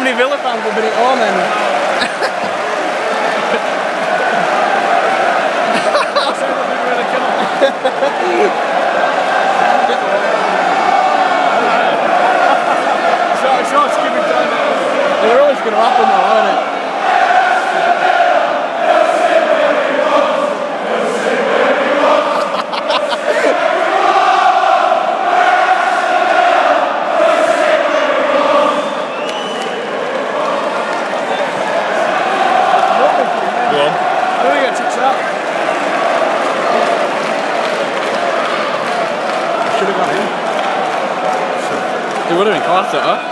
haben die Wille van über drie Ohren. Shots, shots, keep it down. They're always is to happen though, aren't it? We go, it out. Should have got him. It would have been closer, huh?